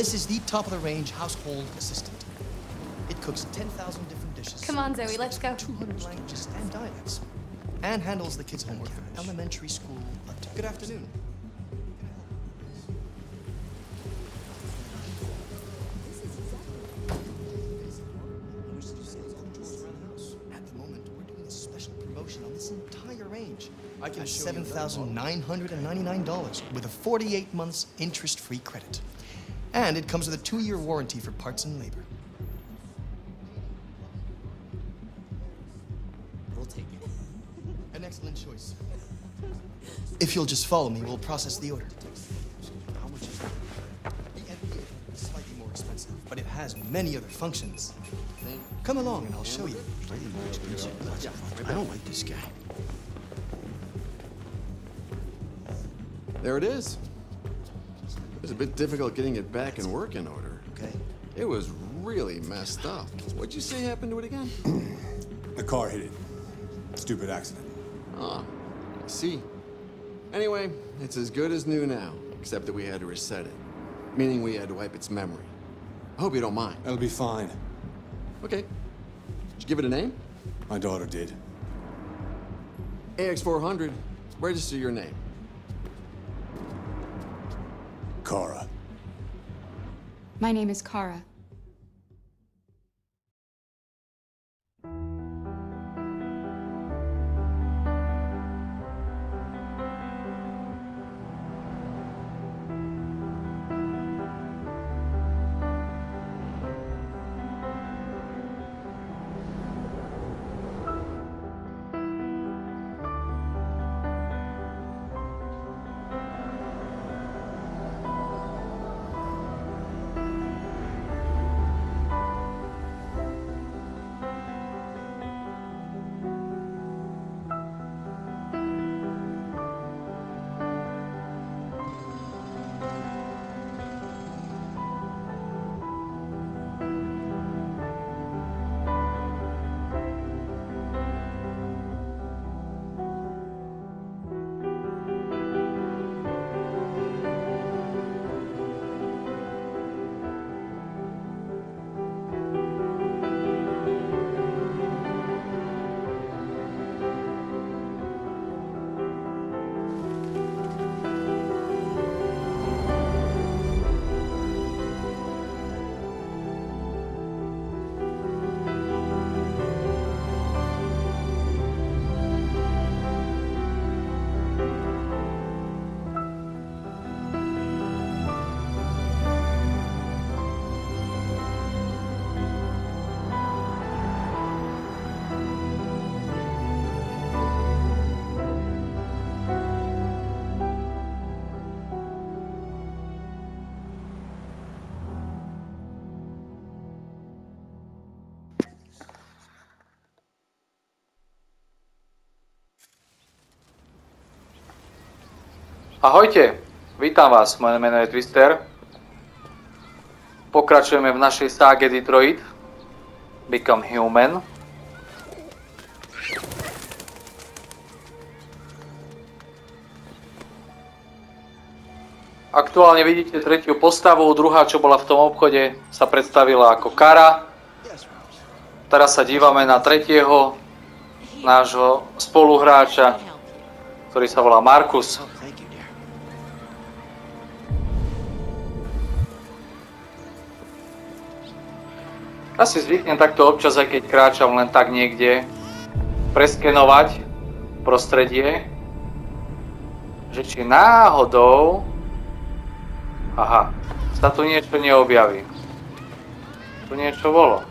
This is the top of the range household assistant. It cooks 10,000 different dishes. Come on, Zoe, let's go. 200 languages and dialects. And handles the kids' homework from elementary school up to. Good afternoon. At the moment, we're doing a special promotion on this entire range. I can seven thousand nine hundred and ninety-nine dollars with a forty-eight months interest-free credit, and it comes with a two-year warranty for parts and labor. We'll take it. An excellent choice. If you'll just follow me, we'll process the order. How much is it? The NBA is slightly more expensive, but it has many other functions. Come along and I'll show you. I don't like this guy. There it is. It was a bit difficult getting it back in working order. Okay. It was really messed up. What'd you say happened to it again? The car hit it. Stupid accident. Ah, I see. Anyway, it's as good as new now, except that we had to reset it. Meaning we had to wipe its memory. I hope you don't mind. That'll be fine. Okay. Did you give it a name? My daughter did. AX400. Register your name. My name is Kara. Ahojte, vítam vás, moje meno je Twister. Pokračujeme v našej ságe Detroit. Become Human. Aktuálne vidíte tretiu postavu, druhá, čo bola v tom obchode, sa predstavila ako Kara. Teraz sa dívame na tretieho, nášho spoluhráča, ktorý sa volá Markus. Dear. Asi zvyknem takto občas, aj keď kráčam len tak niekde, preskenovať prostredie, že či náhodou, aha, sa tu niečo neobjaví. Tu niečo bolo.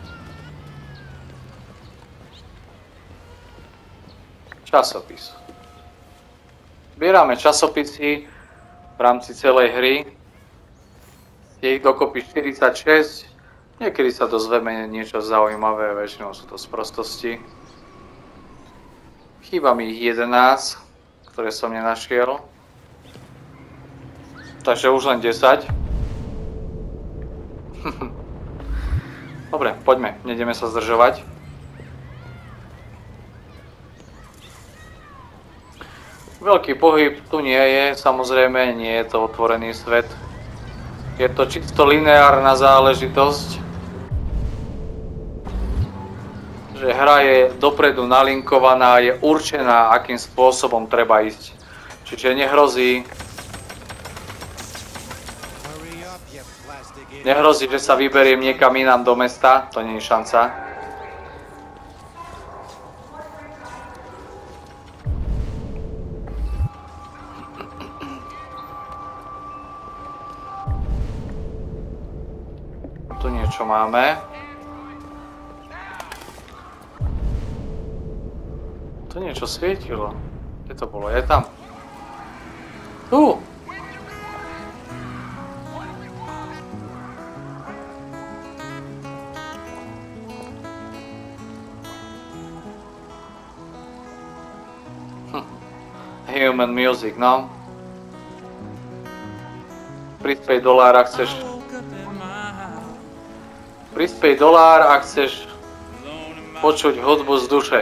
Časopis. Zbierame časopisy v rámci celej hry. Je ich dokopy 46. Niekedy sa dozvieme niečo zaujímavé, väčšinou sú to sprostosti. Chýba mi ich 11, ktoré som nenašiel. Takže už len 10. Dobre, poďme, nejdeme sa zdržovať. Veľký pohyb tu nie je, samozrejme nie je to otvorený svet. Je to čisto lineárna záležitosť. Že hra je dopredu nalinkovaná, je určená, akým spôsobom treba ísť. Čiže nehrozí, nehrozí, že sa vyberiem niekam inám do mesta, to nie je šanca. Tu niečo máme. Tu niečo svietilo. Kde to bolo? Je tam. Tu! Hm. Human music, no. Prispej dolár, ak chceš Prispej dolár, ak chceš počuť hudbu z duše,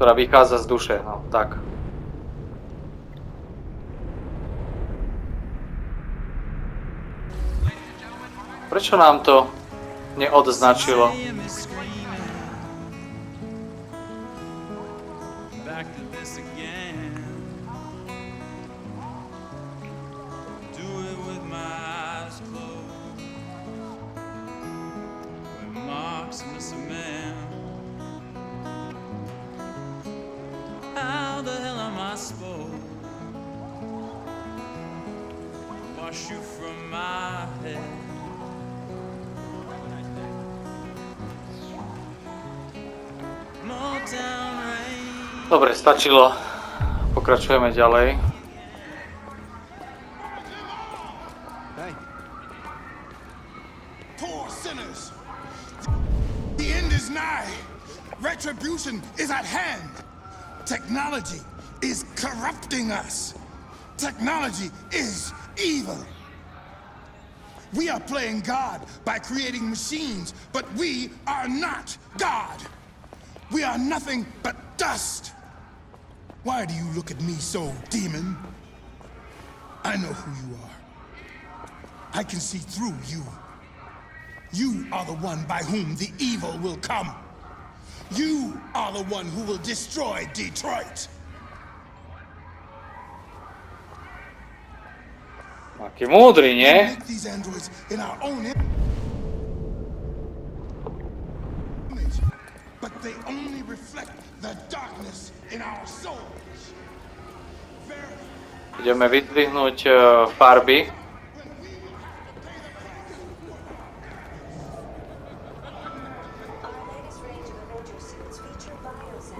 ktorá vychádza z duše, no tak. Prečo nám to neodznačilo? Stačilo. Pokračujeme ďalej. Poor sinners. The end is nigh. Retribution is at hand. Technology is corrupting us. Technology is evil. We are playing God by creating machines, but we are not God. We are nothing but dust. Why do you look at me so, demon? I know who you are. I can see through you. You are the one by whom the evil will come. You are the one who will destroy Detroit. Aký múdry, We nie? make these androids in our own im- image, but they only reflect the darkness Ideme vyzdvihnúť eh, farby.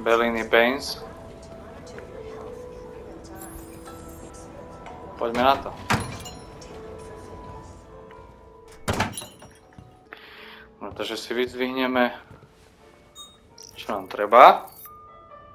Bellini Paints. Poďme na to. No, takže si vyzdvihneme, čo nám treba.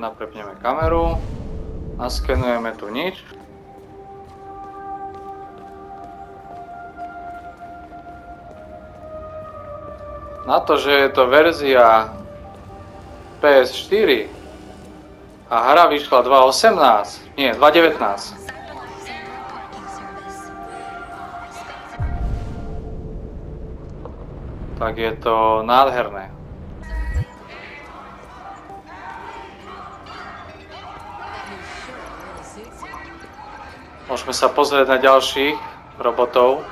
R1 prepneme kameru. Naskenujeme tu nič. Na to, že je to verzia PS4 a hra vyšla 2.18, nie, 2.19. Tak je to nádherné. Môžeme sa pozrieť na ďalších robotov.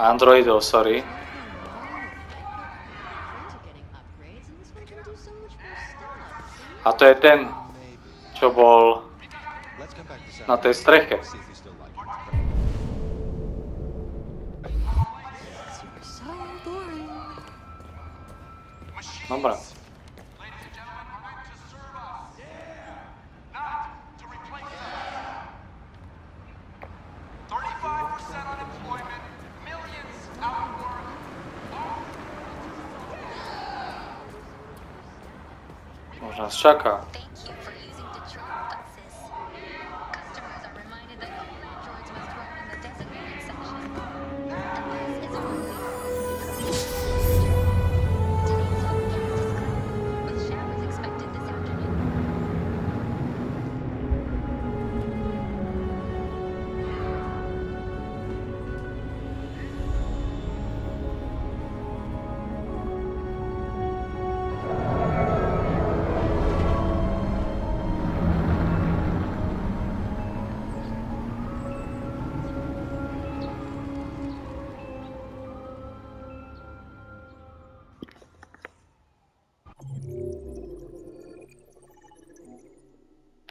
Androidov, sorry. A to je ten, čo bol na tej streche. Dobre. Ушака.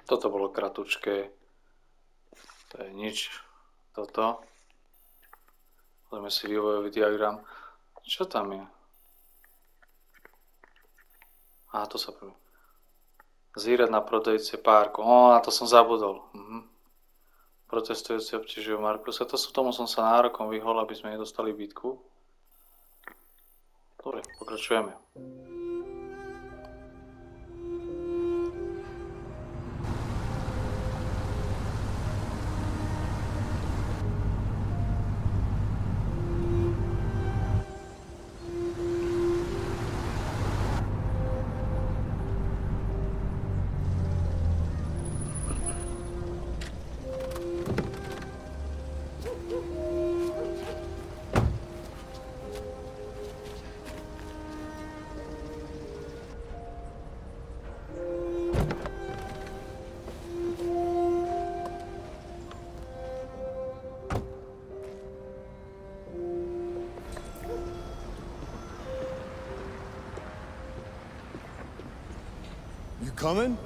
Toto bolo kratučké. To je nič. Toto. Pozrieme si vývojový diagram. Čo tam je? Á, to sa prvý. Zírať na prodejce párku. Ó, na to som zabudol. Mhm. Protestujúci obťažujú Markusa. To sú, tomu som sa nárokom vyhol, aby sme nedostali bitku. Dobre, pokračujeme. Coming?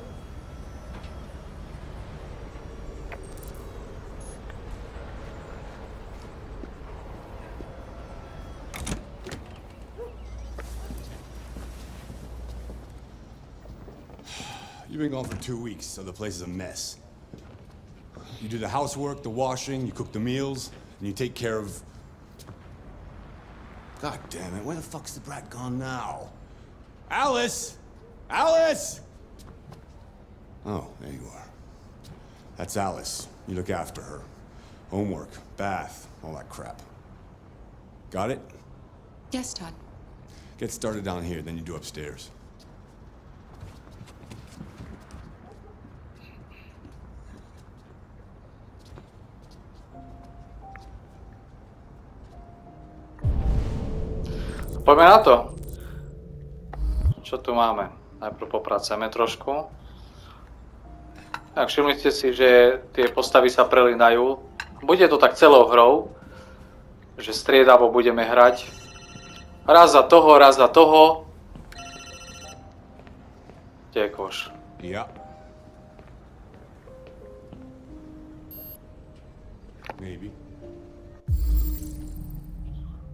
You've been gone for two weeks, so the place is a mess. You do the housework, the washing, you cook the meals, and you take care of. God damn it, where the fuck's the brat gone now? Alice! Alice! Oh, there you are. That's Alice. You look after her. Homework, bath, all that crap. Got it? Yes, Todd. Get started down here, then you do upstairs. Poďme na to. Čo tu máme? Najprv popracujeme trošku. Tak všimnite si, že tie postavy sa prelinajú. Bude to tak celou hrou, že striedavo budeme hrať. Raz za toho, raz za toho. Kde je koš? Yeah. Maybe.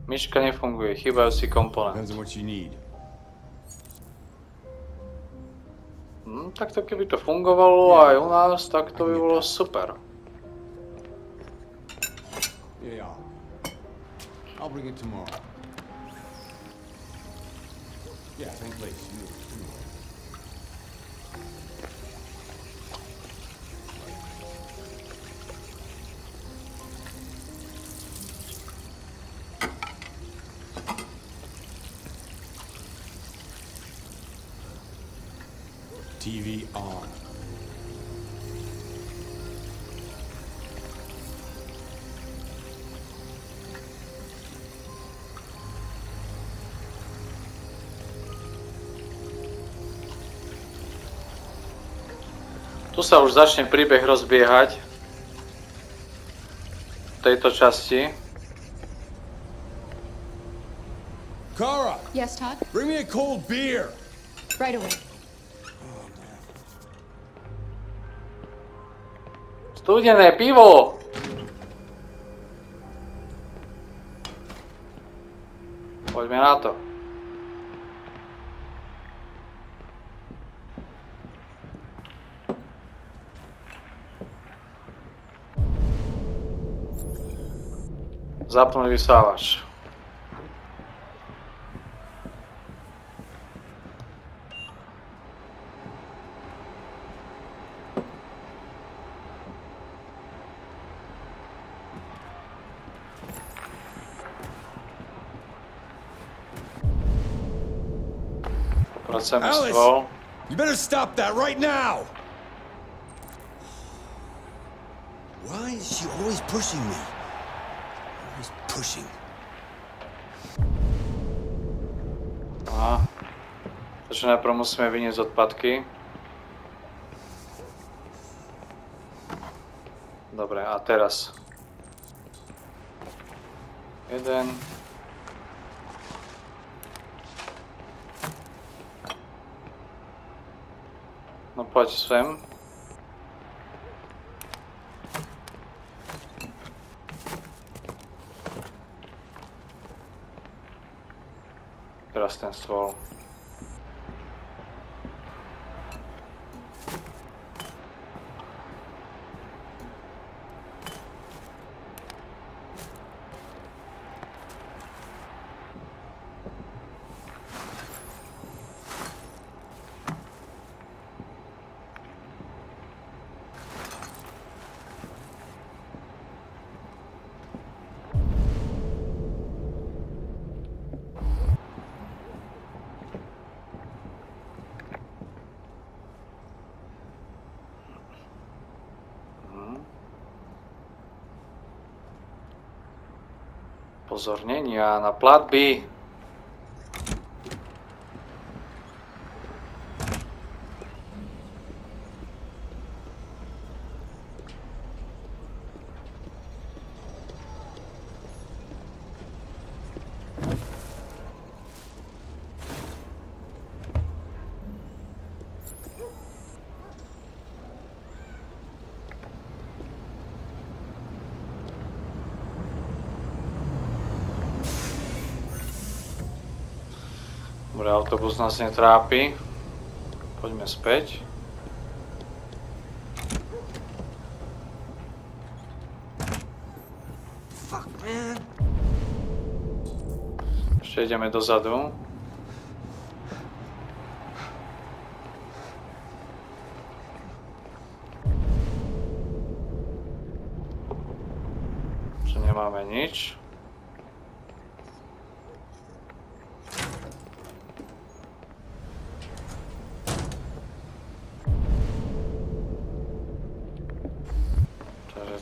Myška nefunguje, chýbajú si komponent. Depends on what you need. Hm, tak to keby to fungovalo aj u nás, tak to by bolo super. Yeah. I'll bring it tomorrow. Yeah, same place. Sa už začne príbeh rozbiehať. V tejto časti. Kara, Yes, Todd? bring me a cold beer. Right away. Studené pivo! Poďme na to. Zapnúť vysávač. Pracujeme Alice! stôl. You better stop that right now! Why is she always pushing me? pushing. A. Zaczyna promocję wyniec odpadki. Dobra, a teraz. Jeden. No płać swym. dust and soul. Pozornenia na platby. Autobus nás netrápi. Poďme späť. Fuck, man. Ešte ideme dozadu.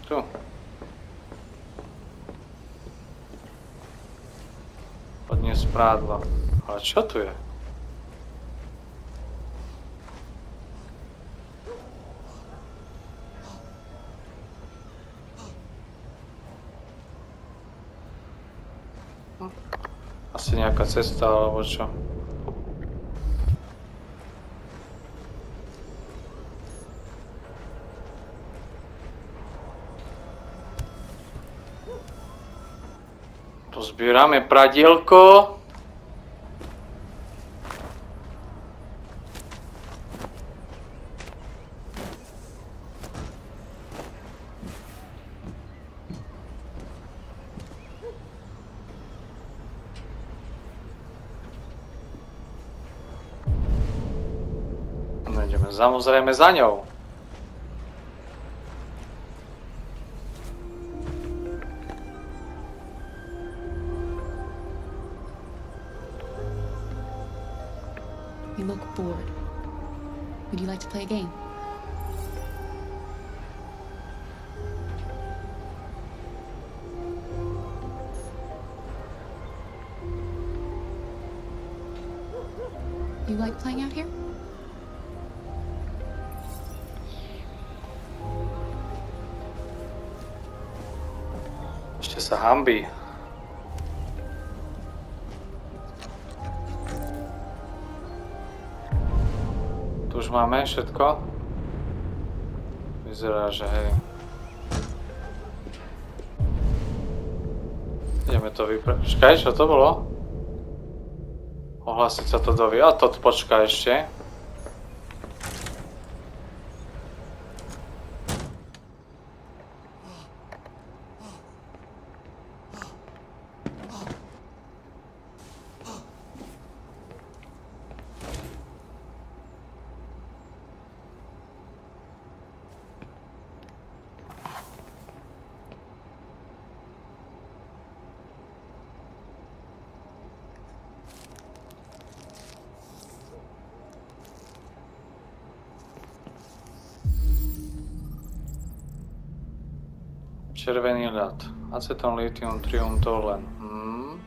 Tu. Odniesť prádlo. Ale čo tu je? Asi nejaká cesta alebo čo? Pozbierame pradielko. Ideme samozrejme za ňou. You look bored. Would you like to play a game? You like playing out here? It's just a Tu máme všetko. Vyzerá, že hej. Ideme to vypra... Počkaj, čo to bolo? Ohlásiť sa to do... A to počkaj ešte. Červený ľad. Aceton, litium, trium, tolen. Hmm.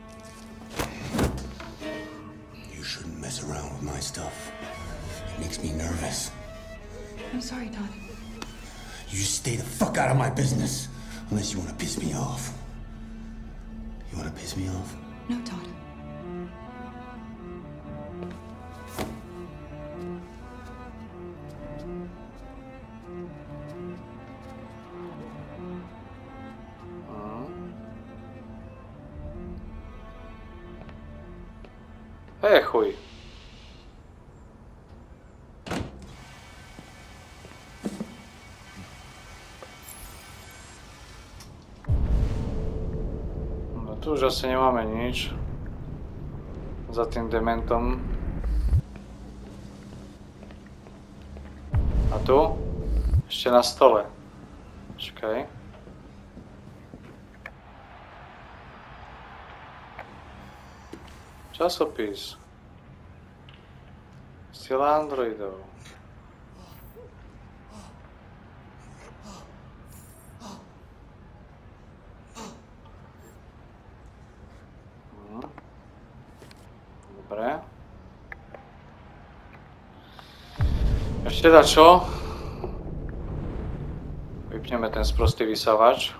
You shouldn't mess around with my stuff. It makes me nervous. I'm sorry, Don. You stay the fuck out of my business. Unless you want to piss me off. Tu už asi nemáme nič. Za tým dementom. A tu? Ešte na stole. Čakaj. Časopis. Sila androidov. Hm. Dobre. Ešte za čo? Vypneme ten sprostý vysávač.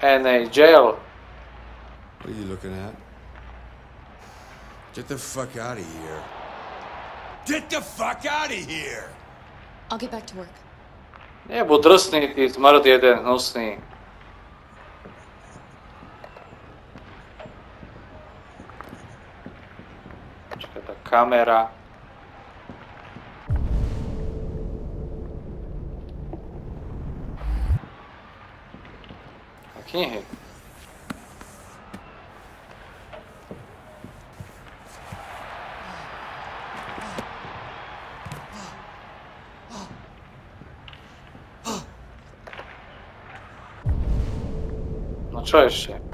NHL. What are you looking at? Get the fuck out of here. Get the fuck out of here! I'll get back to work. Nebuď drsný, ty smrd jeden hnusný. kamera. Okej. Okay. No cześć się.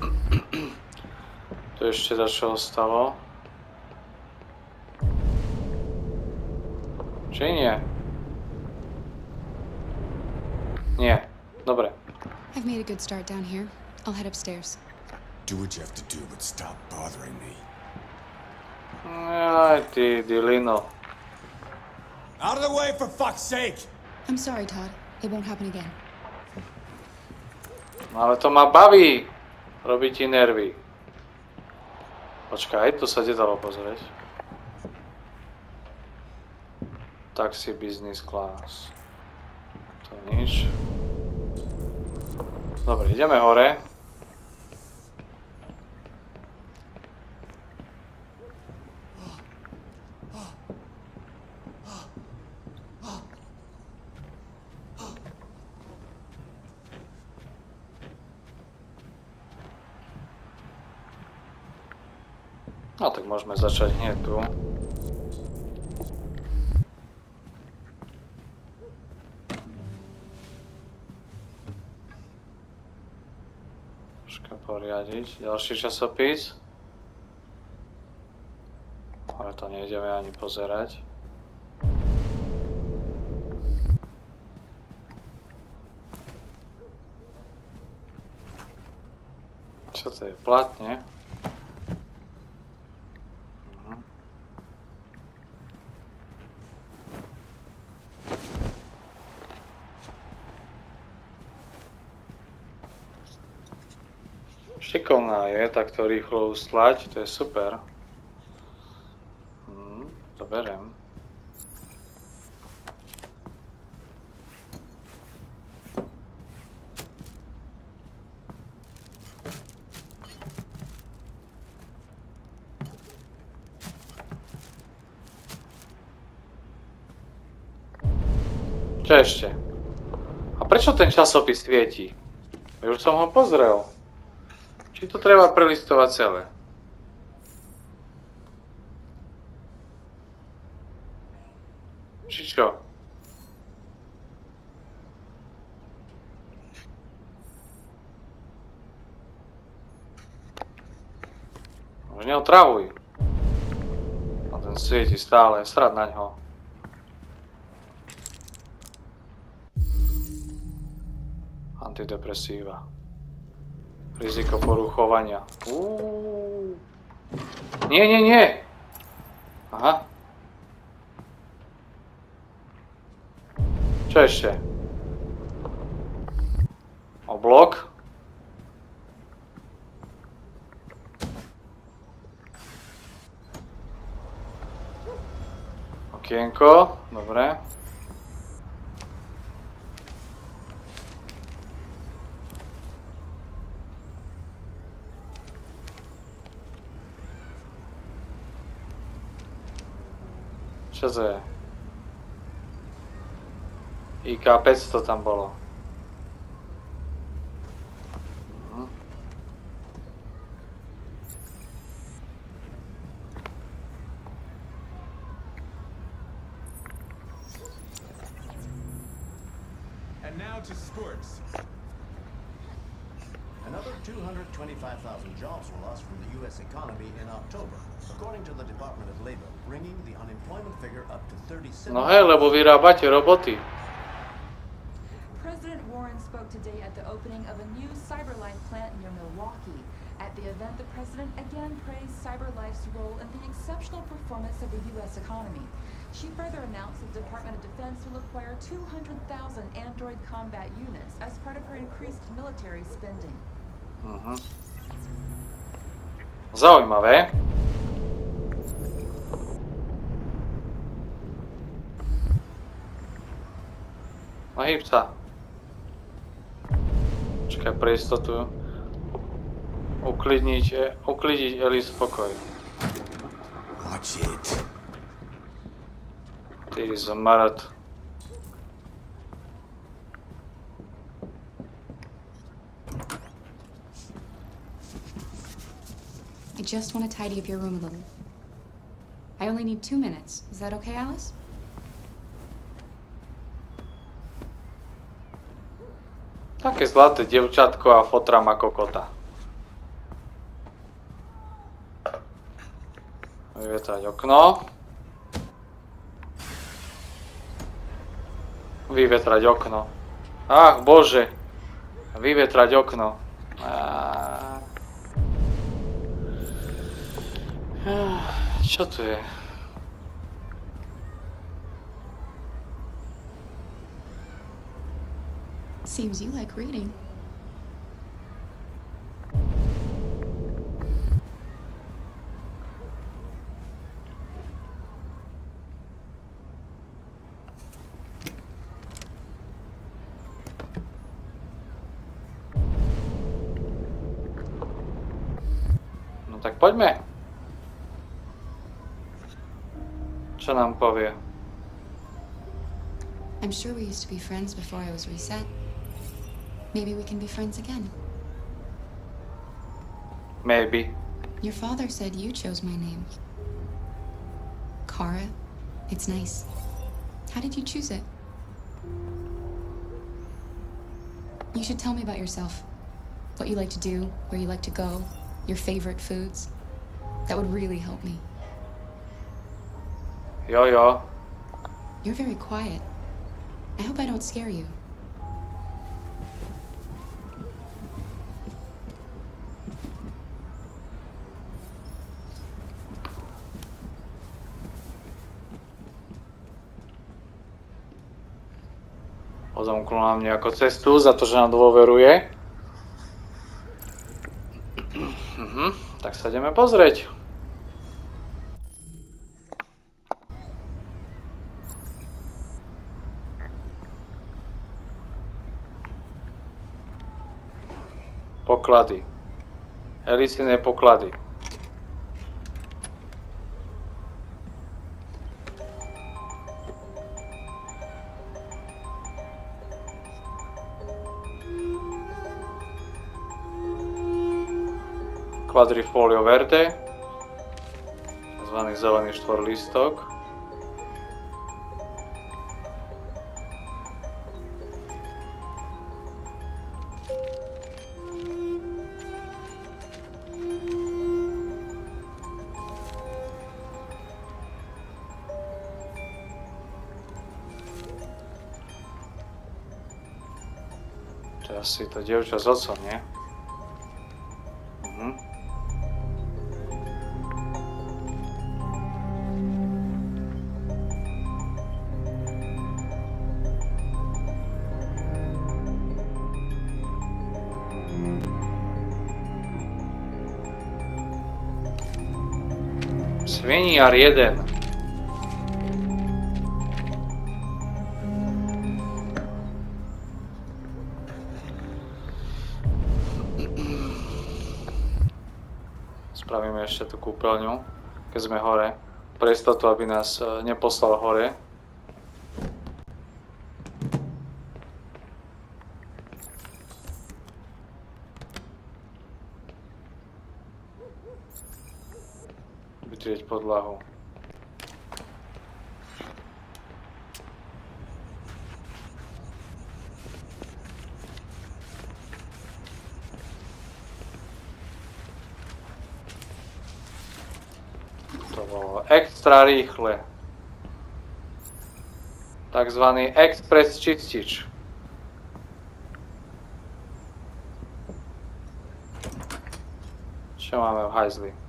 To jeszcze się zaczęło stało. Či nie? Nie. Dobre. I've made a good start down here. I'll head upstairs. Do what you have to do, but stop bothering me. Aj ty, Dilino. Out of the way, for fuck's sake! I'm sorry, Todd. It won't happen again. No ale to ma baví. Robí ti nervy. Počkaj, tu sa nedalo pozrieť. Taxi business class. To nič. Dobre, ideme hore. No tak môžeme začať hneď tu. Poriadiť. Ďalší časopis. Ale to nejdeme ani pozerať. Čo to je? Platne? Šikovná je, tak to rýchlo uslať, to je super. Hm, to berem. Čo ešte? A prečo ten časopis svieti? Ja už som ho pozrel. Či to treba prelistovať celé? Či čo? Už neotravuj. A ten svieti stále, srad na ňo. Antidepresíva. Riziko poruchovania. Uuu. Nie, nie, nie! Aha. Čo ešte? Oblok. Okienko, dobre. Je? IK 500 tam bolo. Unemployment figure up to 37. No hej, lebo vyrábate roboty. President Warren spoke today at the opening of a new CyberLife plant near Milwaukee. At the event, the president again praised CyberLife's role in the exceptional performance of the U.S. economy. She further announced that the Department of Defense will acquire 200,000 Android combat units as part of her increased military spending. Mhm. Zaujímavé. No hýb sa. Čakaj pre istotu. Uklidniť, e- uklidniť Eli spokoj. Watch it. Ty zmarat. I just want to tidy up your room a little. I only need two minutes. Is that okay, Alice? Také zlaté devčatko a fotra má kokota. Vyvetrať okno. Vyvetrať okno. Ach, bože. Vyvetrať okno. Čo to je? Seems you like reading. No tak nám povie? I'm sure we used to be friends before I was reset. Maybe we can be friends again. Maybe. Your father said you chose my name. Kara. It's nice. How did you choose it? You should tell me about yourself. What you like to do, where you like to go, your favorite foods. That would really help me. Jo, jo. You're very quiet. I hope I don't scare you. Nám nejakú cestu za to, že nám dôveruje. Mhm, tak sa ideme pozrieť. Poklady. Elisine poklady. quadrifolio verde, tzv. zelený štvorlistok. Asi to dievča s otcom, nie? Sviniar jeden. Spravíme ešte tú kúpeľňu, keď sme hore. Pre istotu, aby nás e, neposlal hore. Podlahu. To bolo extra rýchle. Takzvaný express čistič. Čo máme v hajzli?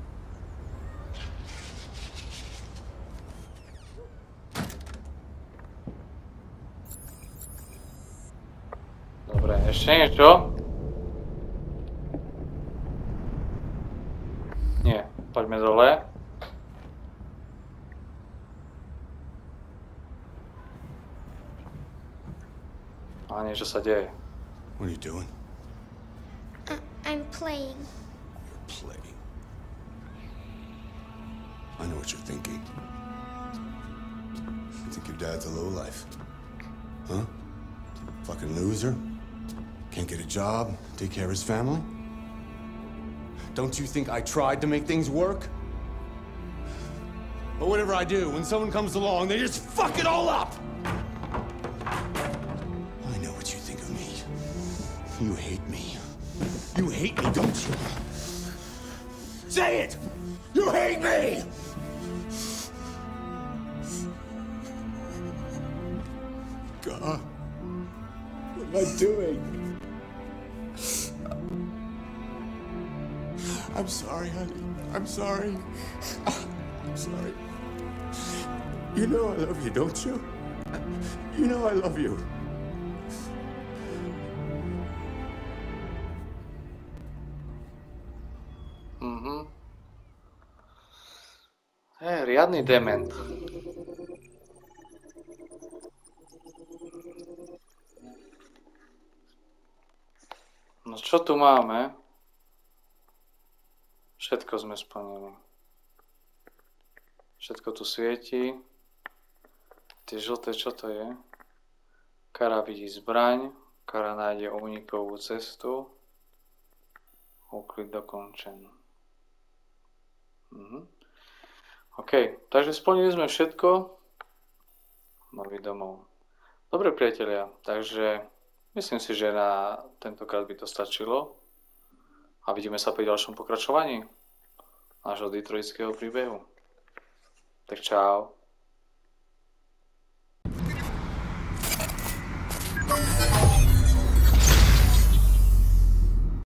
Dobre, ešte niečo? Nie, poďme dole. A niečo sa deje. What are you doing? Uh, I'm playing. You're Playing. I know what you're thinking. You think your dad's a lowlife? Huh? Fucking loser? Can't get a job, take care of his family? Don't you think I tried to make things work? But whatever I do, when someone comes along, they just fuck it all up! I know what you think of me. You hate me. You hate me, don't you? Say it! You hate me! God, what am I doing? I'm sorry, honey. I'm sorry. I'm sorry. You know I love you, don't you? You know I love you. Mhm. Hej, riadny dement. No čo tu máme? Všetko sme splnili. Všetko tu svieti. Tie žlté, čo to je? Kara vidí zbraň. Kara nájde únikovú cestu. Úklid dokončen. Mhm. OK, takže splnili sme všetko. Nový domov. Dobre priatelia, takže myslím si, že na tentokrát by to stačilo. A vidíme sa pri ďalšom pokračovaní nášho detroitského príbehu. Tak čau.